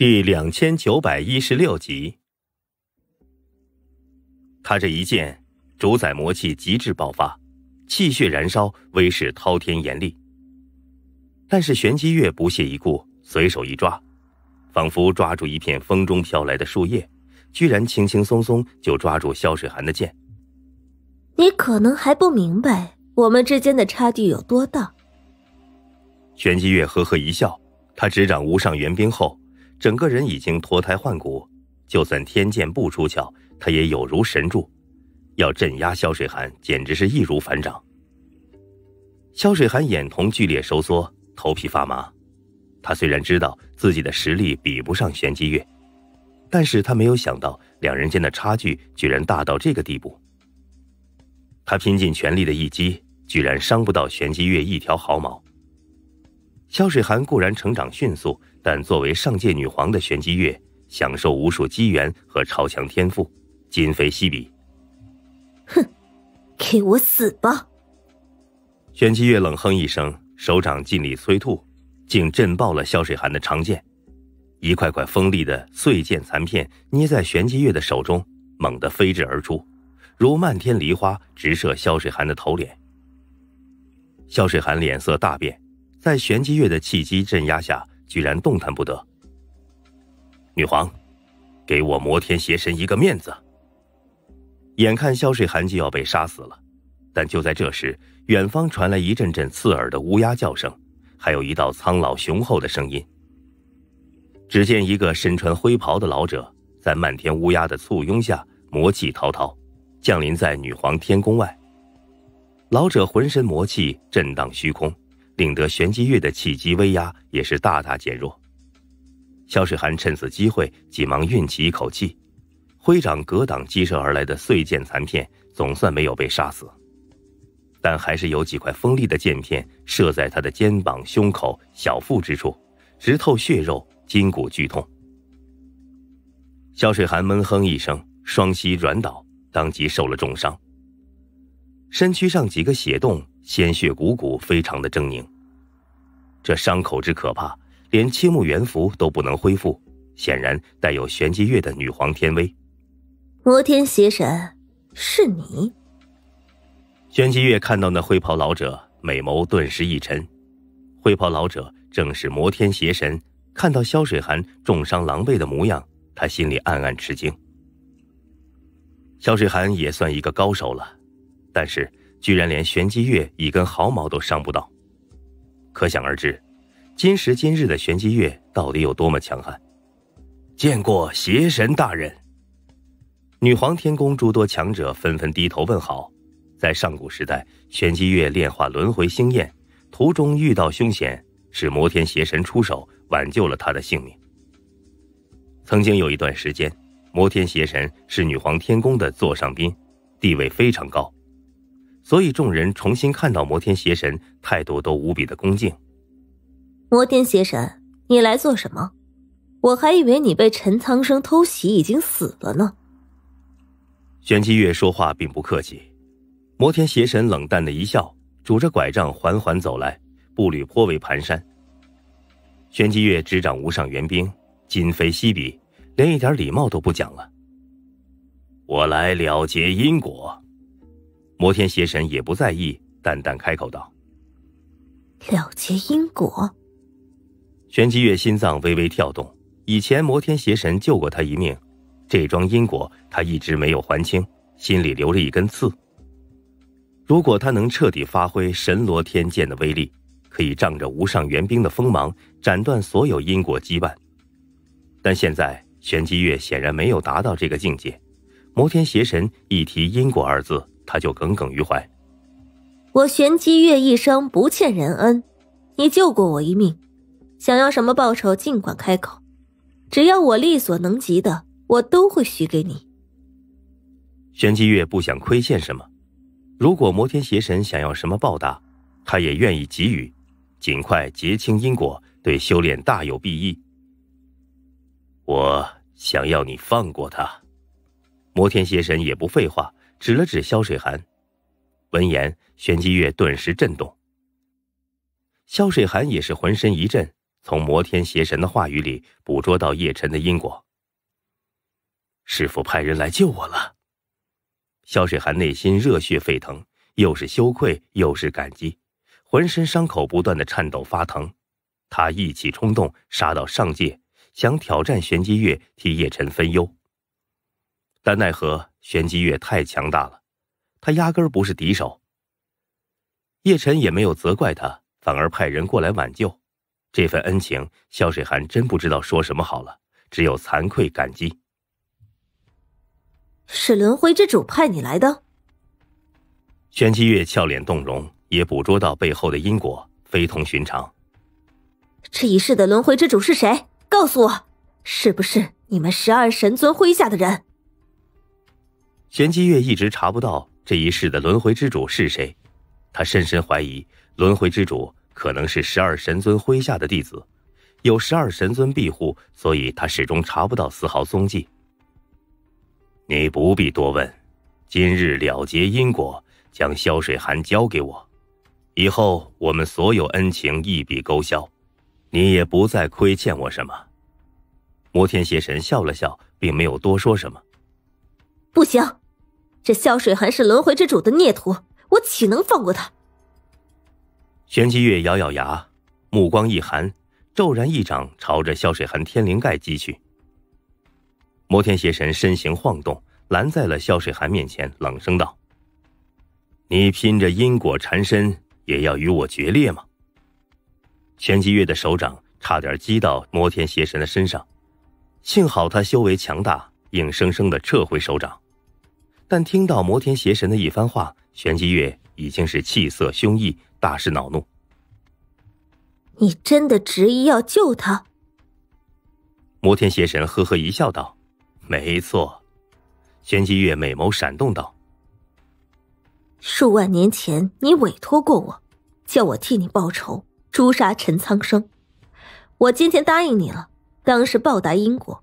第两千九百一十六集，他这一剑主宰魔气极致爆发，气血燃烧，威势滔天严厉。但是玄机月不屑一顾，随手一抓，仿佛抓住一片风中飘来的树叶，居然轻轻松松就抓住萧水寒的剑。你可能还不明白我们之间的差距有多大。玄机月呵呵一笑，他执掌无上元兵后。整个人已经脱胎换骨，就算天剑不出鞘，他也有如神助，要镇压萧水寒简直是易如反掌。萧水寒眼瞳剧烈收缩，头皮发麻。他虽然知道自己的实力比不上玄机月，但是他没有想到两人间的差距居然大到这个地步。他拼尽全力的一击，居然伤不到玄机月一条毫毛。萧水寒固然成长迅速。但作为上界女皇的玄机月，享受无数机缘和超强天赋，今非昔比。哼，给我死吧！玄机月冷哼一声，手掌尽力催吐，竟震爆了萧水寒的长剑，一块块锋利的碎剑残片捏在玄机月的手中，猛地飞掷而出，如漫天梨花，直射萧水寒的头脸。萧水寒脸色大变，在玄机月的气机镇压下。居然动弹不得。女皇，给我摩天邪神一个面子。眼看萧水寒就要被杀死了，但就在这时，远方传来一阵阵刺耳的乌鸦叫声，还有一道苍老雄厚的声音。只见一个身穿灰袍的老者，在漫天乌鸦的簇拥下，魔气滔滔，降临在女皇天宫外。老者浑身魔气震荡虚空。令得玄机月的气机威压也是大大减弱。萧水寒趁此机会，急忙运起一口气，挥掌格挡击射而来的碎剑残片，总算没有被杀死。但还是有几块锋利的剑片射在他的肩膀、胸口、小腹之处，直透血肉，筋骨剧痛。萧水寒闷哼一声，双膝软倒，当即受了重伤，身躯上几个血洞。鲜血汩汩，非常的狰狞。这伤口之可怕，连青木元符都不能恢复，显然带有玄机月的女皇天威。摩天邪神，是你？玄机月看到那灰袍老者，美眸顿时一沉。灰袍老者正是摩天邪神。看到萧水寒重伤狼狈的模样，他心里暗暗吃惊。萧水寒也算一个高手了，但是。居然连玄机月一根毫毛都伤不到，可想而知，今时今日的玄机月到底有多么强悍。见过邪神大人。女皇天宫诸多强者纷纷低头问好。在上古时代，玄机月炼化轮回星焰，途中遇到凶险，是摩天邪神出手挽救了他的性命。曾经有一段时间，摩天邪神是女皇天宫的座上宾，地位非常高。所以众人重新看到摩天邪神，态度都无比的恭敬。摩天邪神，你来做什么？我还以为你被陈苍生偷袭，已经死了呢。玄机月说话并不客气。摩天邪神冷淡的一笑，拄着拐杖缓缓走来，步履颇为蹒跚。玄机月执掌无上元兵，今非昔比，连一点礼貌都不讲了。我来了结因果。摩天邪神也不在意，淡淡开口道：“了结因果。”玄机月心脏微微跳动。以前摩天邪神救过他一命，这桩因果他一直没有还清，心里留着一根刺。如果他能彻底发挥神罗天剑的威力，可以仗着无上元兵的锋芒，斩断所有因果羁绊。但现在玄机月显然没有达到这个境界。摩天邪神一提因果二字。他就耿耿于怀。我玄机月一生不欠人恩，你救过我一命，想要什么报酬尽管开口，只要我力所能及的，我都会许给你。玄机月不想亏欠什么，如果摩天邪神想要什么报答，他也愿意给予，尽快结清因果，对修炼大有裨益。我想要你放过他。摩天邪神也不废话。指了指萧水寒，闻言，玄机月顿时震动。萧水寒也是浑身一震，从摩天邪神的话语里捕捉到叶晨的因果。师傅派人来救我了。萧水寒内心热血沸腾，又是羞愧又是感激，浑身伤口不断的颤抖发疼。他意气冲动，杀到上界，想挑战玄机月，替叶晨分忧。但奈何玄机月太强大了，他压根儿不是敌手。叶晨也没有责怪他，反而派人过来挽救。这份恩情，萧水寒真不知道说什么好了，只有惭愧感激。是轮回之主派你来的。玄机月俏脸动容，也捕捉到背后的因果，非同寻常。这一世的轮回之主是谁？告诉我，是不是你们十二神尊麾下的人？玄机月一直查不到这一世的轮回之主是谁，他深深怀疑轮回之主可能是十二神尊麾下的弟子，有十二神尊庇护，所以他始终查不到丝毫踪迹。你不必多问，今日了结因果，将萧水寒交给我，以后我们所有恩情一笔勾销，你也不再亏欠我什么。摩天邪神笑了笑，并没有多说什么。不行，这萧水寒是轮回之主的孽徒，我岂能放过他？玄机月咬咬牙，目光一寒，骤然一掌朝着萧水寒天灵盖击去。摩天邪神身形晃动，拦在了萧水寒面前，冷声道：“你拼着因果缠身，也要与我决裂吗？”玄机月的手掌差点击到摩天邪神的身上，幸好他修为强大，硬生生的撤回手掌。但听到摩天邪神的一番话，玄机月已经是气色凶异，大是恼怒。你真的执意要救他？摩天邪神呵呵一笑，道。没错，玄机月美眸闪动道：“数万年前，你委托过我，叫我替你报仇，诛杀陈苍生。我今天答应你了，当是报答因果。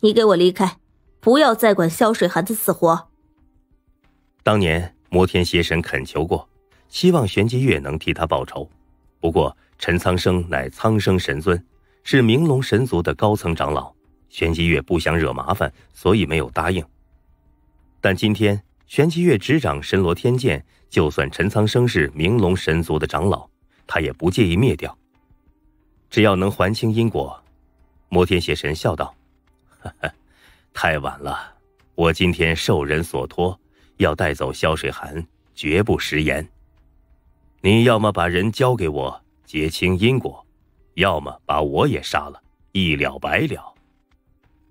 你给我离开，不要再管萧水寒的死活。”当年摩天邪神恳求过，希望玄机月能替他报仇。不过陈苍生乃苍生神尊，是明龙神族的高层长老。玄机月不想惹麻烦，所以没有答应。但今天玄机月执掌神罗天剑，就算陈苍生是明龙神族的长老，他也不介意灭掉。只要能还清因果，摩天邪神笑道：“ 哈哈，太晚了，我今天受人所托，要带走萧水寒，绝不食言。你要么把人交给我结清因果，要么把我也杀了，一了百了。”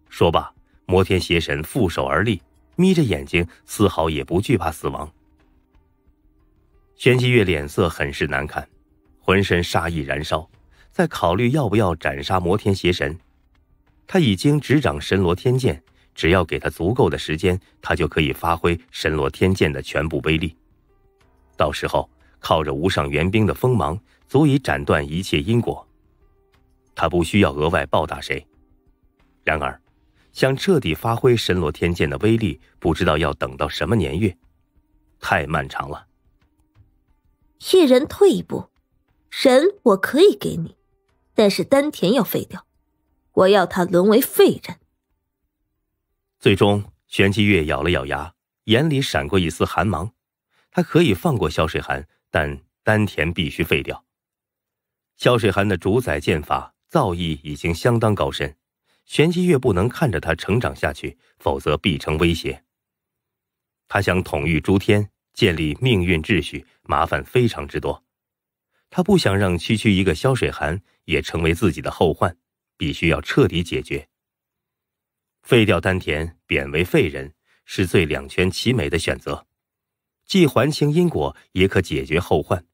说罢，摩天邪神负手而立，眯着眼睛，丝毫也不惧怕死亡。玄机月脸色很是难看，浑身杀意燃烧，在考虑要不要斩杀摩天邪神。他已经执掌神罗天剑，只要给他足够的时间，他就可以发挥神罗天剑的全部威力。到时候，靠着无上元兵的锋芒，足以斩断一切因果。他不需要额外报答谁。然而。想彻底发挥神罗天剑的威力，不知道要等到什么年月，太漫长了。一人退一步，神我可以给你，但是丹田要废掉，我要他沦为废人。最终，玄机月咬了咬牙，眼里闪过一丝寒芒。他可以放过萧水寒，但丹田必须废掉。萧水寒的主宰剑法造诣已经相当高深。玄机月不能看着他成长下去，否则必成威胁。他想统御诸天，建立命运秩序，麻烦非常之多。他不想让区区一个萧水寒也成为自己的后患，必须要彻底解决。废掉丹田，贬为废人，是最两全其美的选择，既还清因果，也可解决后患。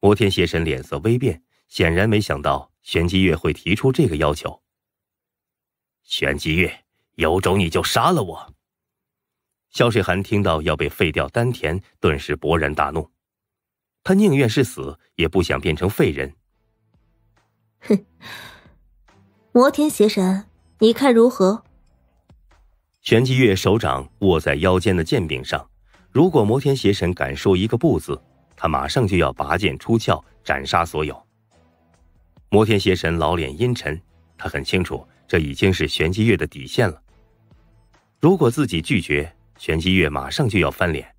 摩天邪神脸色微变，显然没想到玄机月会提出这个要求。玄机月，有种你就杀了我！萧水寒听到要被废掉丹田，顿时勃然大怒。他宁愿是死，也不想变成废人。哼！摩天邪神，你看如何？玄机月手掌握在腰间的剑柄上，如果摩天邪神敢说一个不字，他马上就要拔剑出鞘，斩杀所有。摩天邪神老脸阴沉，他很清楚这已经是玄机月的底线了。如果自己拒绝，玄机月马上就要翻脸，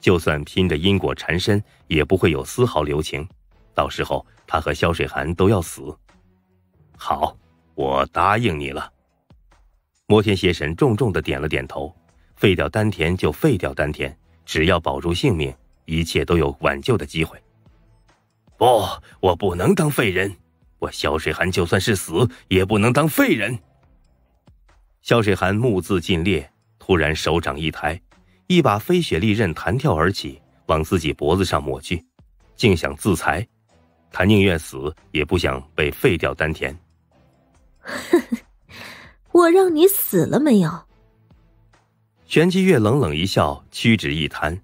就算拼着因果缠身，也不会有丝毫留情。到时候他和萧水寒都要死。好，我答应你了。摩天邪神重重的点了点头，废掉丹田就废掉丹田，只要保住性命，一切都有挽救的机会。不，我不能当废人。我萧水寒就算是死，也不能当废人。萧水寒目眦尽裂，突然手掌一抬，一把飞雪利刃弹跳而起，往自己脖子上抹去，竟想自裁。他宁愿死，也不想被废掉丹田。我让你死了没有？玄机月冷冷一笑，屈指一弹，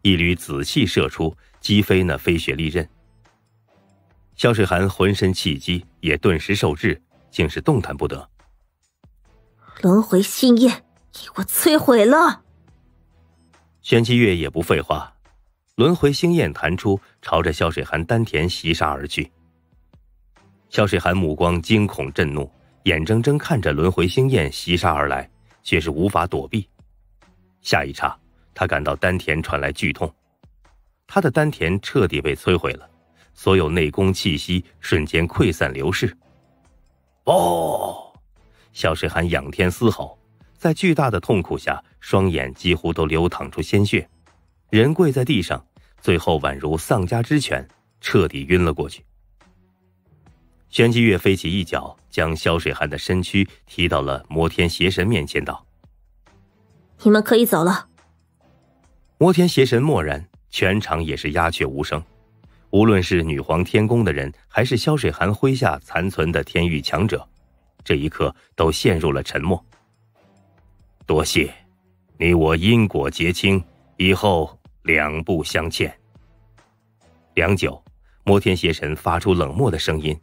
一缕紫气射出，击飞那飞雪利刃。萧水寒浑身气机也顿时受制，竟是动弹不得。轮回心焰，给我摧毁了！玄机月也不废话，轮回星焰弹出，朝着萧水寒丹田袭杀而去。萧水寒目光惊恐震怒，眼睁睁看着轮回星焰袭杀而来，却是无法躲避。下一刹，他感到丹田传来剧痛，他的丹田彻底被摧毁了。所有内功气息瞬间溃散流逝。哦，小水寒仰天嘶吼，在巨大的痛苦下，双眼几乎都流淌出鲜血，人跪在地上，最后宛如丧家之犬，彻底晕了过去。玄机月飞起一脚，将萧水寒的身躯踢到了摩天邪神面前，道：“你们可以走了。”摩天邪神默然，全场也是鸦雀无声。无论是女皇天宫的人，还是萧水寒麾下残存的天域强者，这一刻都陷入了沉默。多谢，你我因果结清，以后两不相欠。良久，摩天邪神发出冷漠的声音，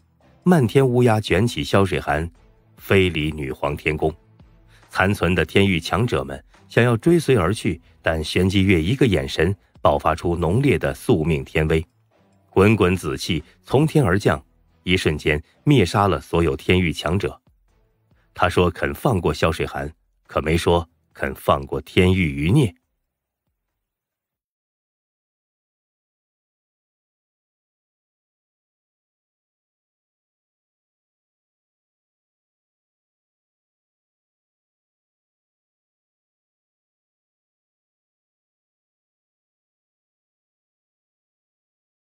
漫天乌鸦卷起萧水寒，飞离女皇天宫。残存的天域强者们想要追随而去，但玄机月一个眼神，爆发出浓烈的宿命天威。滚滚紫气从天而降，一瞬间灭杀了所有天域强者。他说肯放过萧水寒，可没说肯放过天域余孽。